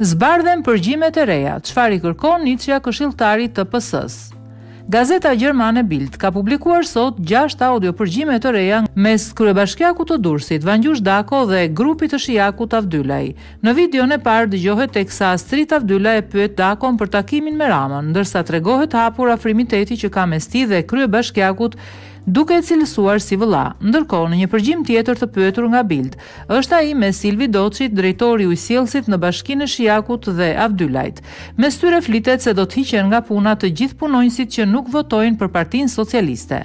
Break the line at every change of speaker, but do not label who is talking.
Zbardhen përgjimet e reja, çfarë i kërkon Niçja këshilltarit të PS-së. Gazeta gjermane Bild ka publikuar sot 6 audio përgjime të reja mes kryebashkiakut të Durrësit, Vangjush Dako dhe grupit të shijakut Avdylaj. Në videon e parë dëgjohet teksa Astrit Avdylaj e pyet Dakon për takimin me Ramën, ndërsa tregohet hapur afrimiteti që ka mes tij dhe kryebashkiakut duke e cilësuar si vëlla. Ndërkohë, në një përgjim tjetër të pyetur nga Bild, është ai mes Silvi Doçit, drejtor i ujësjellësit në bashkinë e Shijakut dhe Avdylajt. Mes tyre flitet se do të hiqen nga puna të gjithë punonjësit që nuk votojnë për Partinë Socialiste.